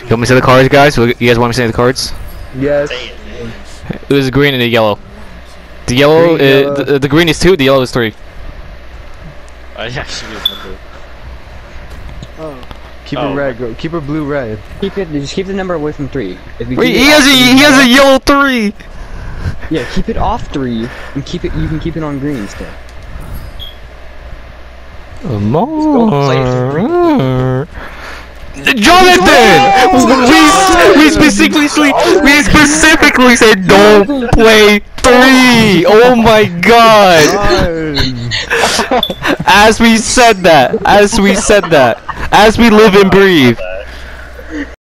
You want me to say the cards, guys? You guys want me to say the cards? Yes. It. It was green and the yellow. The yellow, Green, uh, yellow. The, the green is two. The yellow is three. I actually remember. Oh. Keep Oh. it red. Go. Keep it blue red. Keep it. Just keep the number away from three. If Wait, he has off a he has a yellow three. Yeah, keep it off three and keep it. You can keep it on green instead. More. Jonathan, oh, we we specifically we specifically said don't play three. Oh my god! As we said that, as we said that, as we live and breathe.